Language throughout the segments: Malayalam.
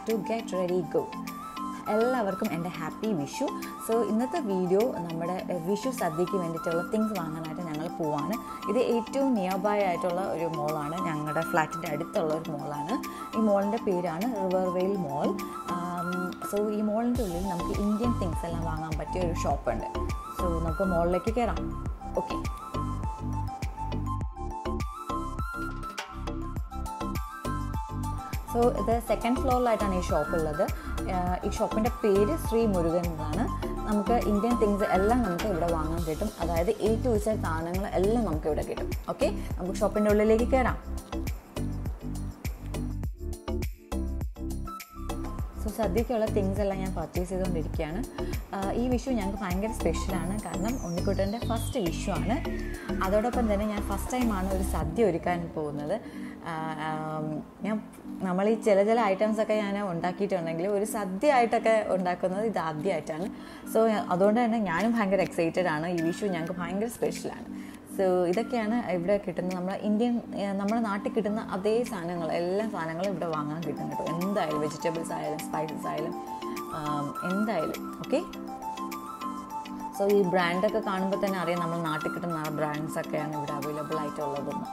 Have to get ready go എല്ലാവർക്കും എന്റെ ഹാപ്പി വിഷു. സോ ഇന്നത്തെ വീഡിയോ നമ്മുടെ വിഷു സദ്യയ്ക്ക് വേണ്ടിയിട്ടുള്ള തിങ്സ് വാങ്ങാനായിട്ട് ഞങ്ങൾ പോവാണ്. ഇത് ഏറ്റവും നിയർ ബൈ ആയിട്ടുള്ള ഒരു മോളാണ് ഞങ്ങളുടെ ഫ്ലാറ്റിന്റെ അടുത്തുള്ള ഒരു മോളാണ് ഈ മോളിന്റെ പേരാണ് റിവർവെയിൽ മോൾ സോ ഈ മോളിന്റെ ഉള്ളിൽ നമുക്ക് ഇന്ത്യൻ തിങ്സ് എല്ലാം വാങ്ങാൻ പറ്റിയ ഒരു ഷോപ്പുണ്ട് സോ നമുക്ക് മോളിലേക്ക് കയറാം ഓക്കെ സോ ഇത് സെക്കൻഡ് ഫ്ലോറിലായിട്ടാണ് ഈ ഷോപ്പ് ഉള്ളത്. ഈ ഷോപ്പിന്റെ പേര് ശ്രീ മുരുകൻ എന്നാണ്. നമുക്ക് ഇന്ത്യൻ തിങ്സ് എല്ലാം നമുക്ക് ഇവിടെ വാങ്ങാൻ കിട്ടും. അതായത് ടു ഇസഡ് സാധനങ്ങൾ എല്ലാം നമുക്ക് ഇവിടെ കിട്ടും. ഓക്കെ നമുക്ക് ഷോപ്പിന്റെ ഉള്ളിലേക്ക് കയറാം സോ സദ്യക്കുള്ള തിങ്സ് എല്ലാം ഞാൻ പർച്ചേസ് ചെയ്തുകൊണ്ടിരിക്കുകയാണ്. ഈ വിഷു ഞങ്ങൾക്ക് ഭയങ്കര സ്പെഷ്യലാണ് കാരണം ഉണ്ണിക്കുട്ടന്റെ ഫസ്റ്റ് വിഷു ആണ്. അതോടൊപ്പം തന്നെ ഞാൻ ഫസ്റ്റ് ടൈമാണ് ഒരു സദ്യ ഒരുക്കാൻ പോകുന്നത്. ഞാൻ നമ്മൾ ഈ ചില ചില ഐറ്റംസൊക്കെ ഞാൻ ഉണ്ടാക്കിയിട്ടുണ്ടെങ്കിൽ ഒരു സദ്യ ആയിട്ടൊക്കെ ഉണ്ടാക്കുന്നത് ഇത് ആദ്യമായിട്ടാണ്. സോ അതുകൊണ്ട് തന്നെ ഞാനും ഭയങ്കര എക്സൈറ്റഡ് ആണ്. ഈ വിഷു ഞങ്ങൾക്ക് ഭയങ്കര സ്പെഷ്യലാണ് സോ ഇതൊക്കെയാണ് ഇവിടെ കിട്ടുന്ന നമ്മുടെ ഇന്ത്യൻ നമ്മുടെ നാട്ടിൽ കിട്ടുന്ന അതേ സാധനങ്ങൾ എല്ലാ സാധനങ്ങളും ഇവിടെ വാങ്ങാൻ കിട്ടും കേട്ടോ. എന്തായാലും വെജിറ്റബിൾസ് ആയാലും സ്പൈസസ് ആയാലും എന്തായാലും ഓക്കെ സോ ഈ ബ്രാൻഡൊക്കെ കാണുമ്പോൾ തന്നെ അറിയാം നമ്മൾ നാട്ടിൽ കിട്ടുന്ന ബ്രാൻഡ്സ് ഒക്കെയാണ് ഇവിടെ അവൈലബിൾ ആയിട്ടുള്ളതെന്ന്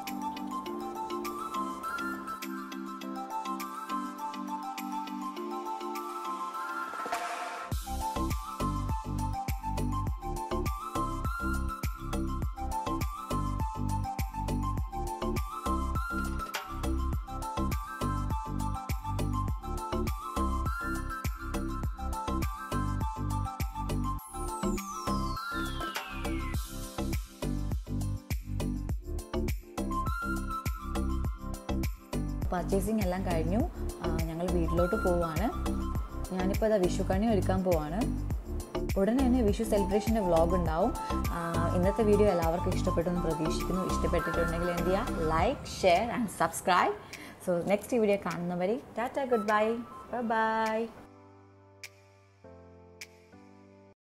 പർച്ചേസിങ് എല്ലാം കഴിഞ്ഞു. ഞങ്ങൾ വീട്ടിലോട്ട് പോവാണ്. ഞാനിപ്പോൾ ഇതാ വിഷു കണി ഒരുക്കാൻ പോവാണ്. ഉടനെ തന്നെ വിഷു സെലിബ്രേഷന്റെ വ്ളോഗ് ഉണ്ടാവും. ഇന്നത്തെ വീഡിയോ എല്ലാവർക്കും ഇഷ്ടപ്പെട്ടു എന്ന് പ്രതീക്ഷിക്കുന്നു. ഇഷ്ടപ്പെട്ടിട്ടുണ്ടെങ്കിൽ എന്ത് ചെയ്യുക like share and subscribe so next video കാണുന്നവരെ ടാറ്റ ഗുഡ് ബൈ ബൈ